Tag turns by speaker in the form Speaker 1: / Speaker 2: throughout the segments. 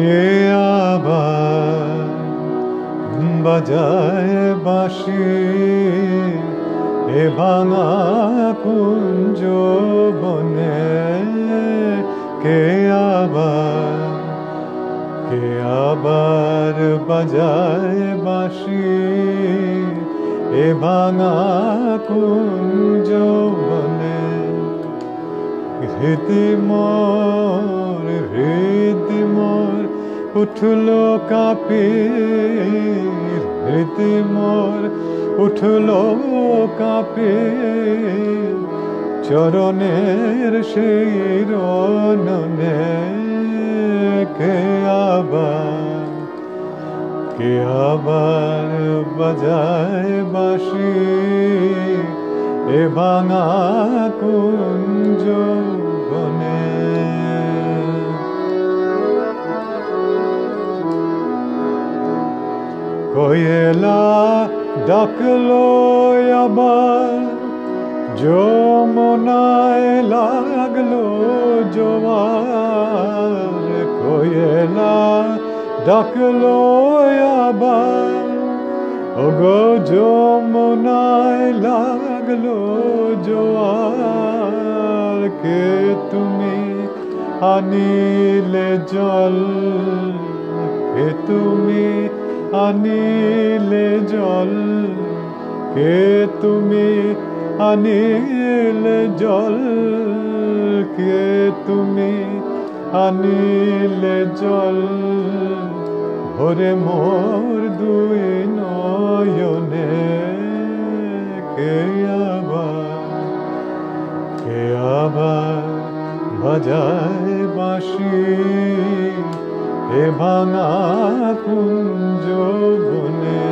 Speaker 1: কে আবার বাজায় বাঁশি? এ ভাঙা কুঞ্জ বনে কে আবার কে আবার বাজায় বাঁশি? এ ভাঙা কুঞ্জ বনে মোর উঠল কাপি হৃদি মোর, উঠল কাপি চরণের সেই রননে কে আবার কে আবার বাজায় বাঁশি, এ ভাঙা কুঞ্জ কোয়েলা ডাকলো আবার, যমুনায় লাগল জোয়ার কোয়েলা ডাকলো আবার, ওগো যমুনায় লাগল জোয়ার, কে তুমি আনিলে জল, কে তুমি আনিলে জল, কে তুমি আনিলে জল? কে তুমি আনিলে জল? ভরে মোর দুই নয়নে, কে আবার কে আবার বাজায় বাঁশি? এ ভাঙা কুঞ্জ বনে।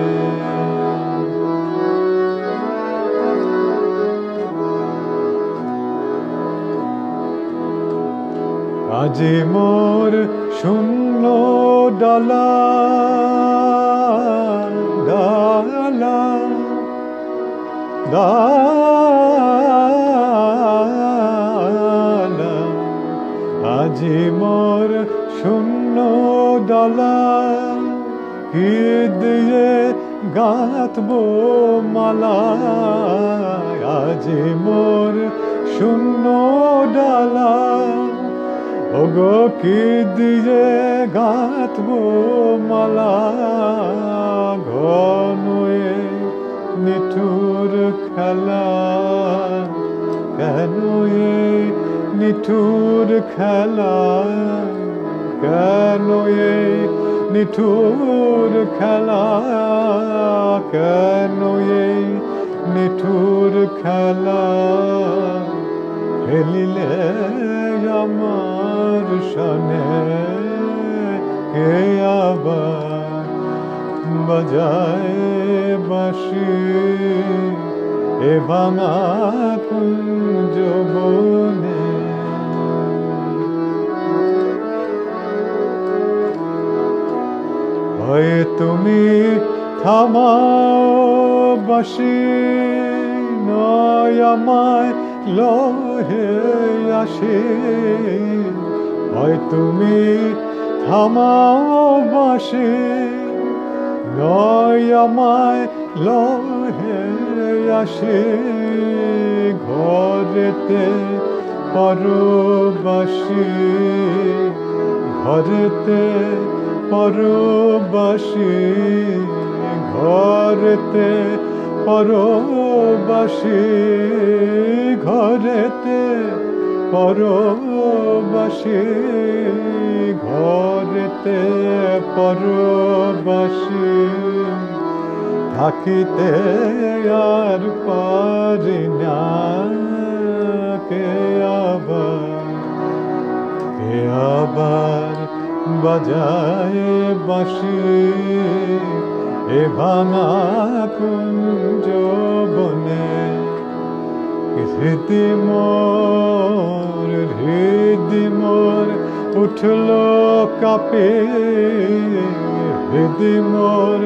Speaker 1: আজি মোর শূন্য ডালা ডালা ডালা আজি মোর শূন্য ডালা কি দিয়ে গাঁথবো মালা আজি মোর শূন্য ডালা ওগো কি দিয়ে গাঁথবো মালা ঘনয়ে নিঠুর খেলা। কেন এ নিঠুর খেলা, কেন এ নিঠুর খেলা, কেন এ নিঠুর খেলা? খেলিলে আমার সনে কে আবার বাজায় বাঁশি? এ ভাঙা কুঞ্জ তুমি থামাও বাসি নয় আমায় লহে আসে। হয় তুমি থামাও বাসি নয় আমায় লহে আসে। ঘরেতে পরবাসী, ঘরেতে পরবাসী ঘরেতে পরবাসী ঘরেতে পরবাসী ঘরেতে, পরবাসী থাকিতে আর পারি না। কে আবার কে আবার বাজায় বাঁশি, এ ভাঙা কুঞ্জ বনে হৃদি মোর হৃদি মোর উঠল কাপে। হৃদি মোর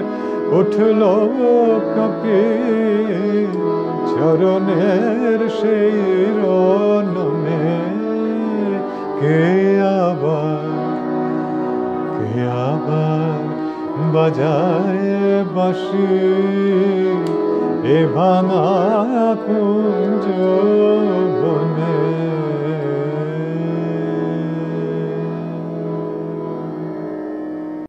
Speaker 1: উঠল কাপে। চরণের সেই রননে কে আবার আবার বাজায় বাঁশি এ ভাঙা কুঞ্জ বনে।